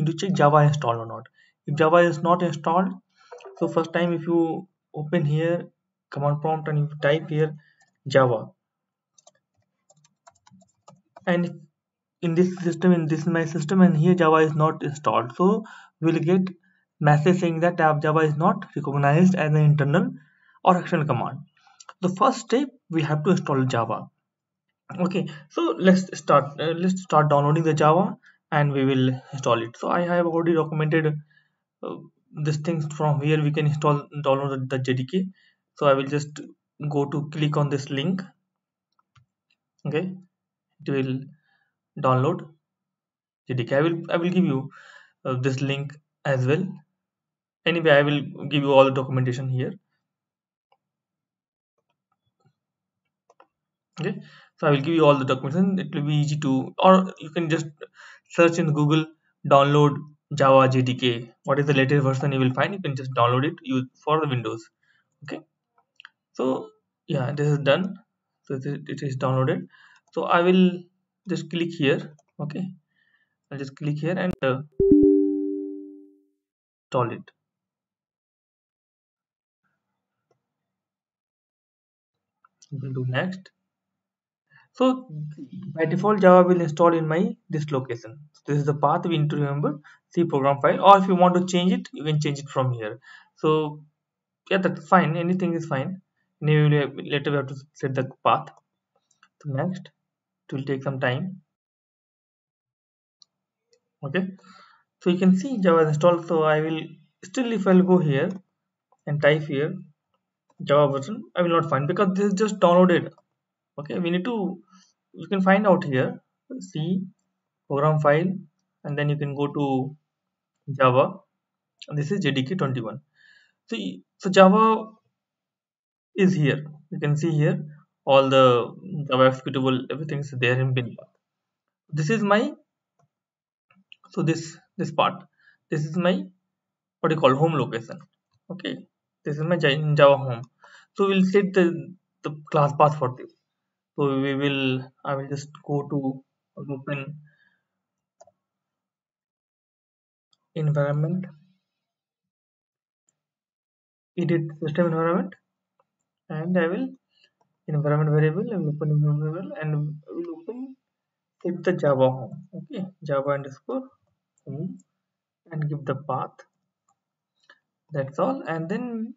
need to check java installed or not. If java is not installed so first time if you open here command prompt and you type here java. And in this system in this my system and here java is not installed. So we'll get message saying that java is not recognized as an internal or external command. The first step we have to install java. Okay so let's start uh, let's start downloading the java and we will install it so i have already documented uh, these things from here we can install download the jdk so i will just go to click on this link okay it will download JDK. I will I will give you uh, this link as well. Anyway, I will give you all the documentation here. Okay, so I will give you all the documentation. It will be easy to, or you can just search in Google download Java JDK. What is the latest version you will find? You can just download it use for the Windows. Okay, so yeah, this is done. So it is downloaded. So I will just click here okay I'll just click here and uh, install it we'll do next so by default java will install in my this location. So this is the path we need to remember c program file or if you want to change it you can change it from here. So yeah that's fine. Anything is fine. Later we have to set the path. So next it will take some time. Okay. So you can see java is installed. So i will still if i'll go here and type here java version i will not find because this is just downloaded okay we need to you can find out here c program file and then you can go to java and this is jdk 21 so so java is here you can see here all the Java executable everything is there in bin. This is my so this this part this is my what you call home location. Okay, this is my Java home. So we'll set the the class path for this. So we will I will just go to open environment edit system environment and I will environment variable and open environment variable and will open set the java home okay? Java underscore home and give the path. That's all. And then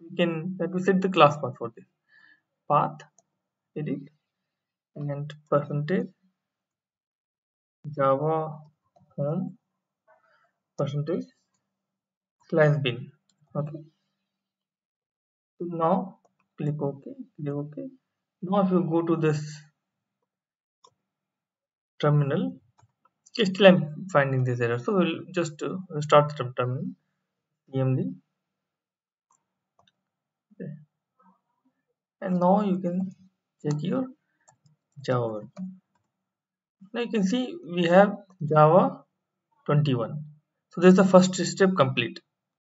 we can that we set the class path for this. Path edit and percentage java home percentage slash bin okay? So now click ok click ok. Now if you go to this terminal still i'm finding this error so we'll just uh, start the terminal cmd okay. and now you can check your java now you can see we have java 21 so this is the first step complete